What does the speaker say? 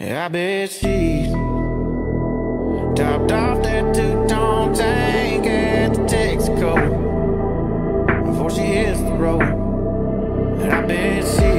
Yeah, bet she's topped off that two-tone tank at the Texaco before she hits the road. And I bet she.